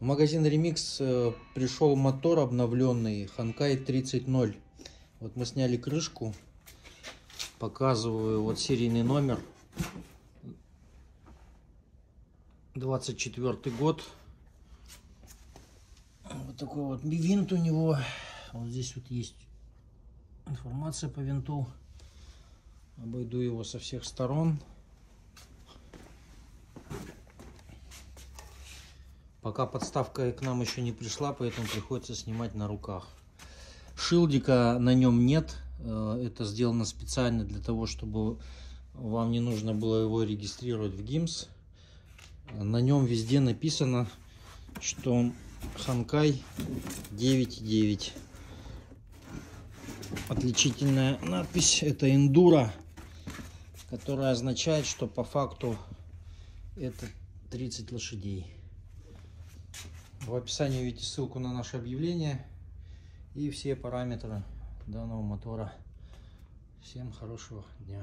В магазин Remix э, пришел мотор обновленный Ханкай 30.0. Вот мы сняли крышку. Показываю вот серийный номер. 24 год. Вот такой вот винт у него. Вот здесь вот есть информация по винту. Обойду его со всех сторон. Пока подставка к нам еще не пришла, поэтому приходится снимать на руках. Шилдика на нем нет. Э, это сделано специально для того, чтобы вам не нужно было его регистрировать в ГИМС. На нем везде написано, что он Ханкай 9.9. Отличительная надпись это Эндура, которая означает, что по факту это 30 лошадей. В описании видите ссылку на наше объявление и все параметры данного мотора. Всем хорошего дня.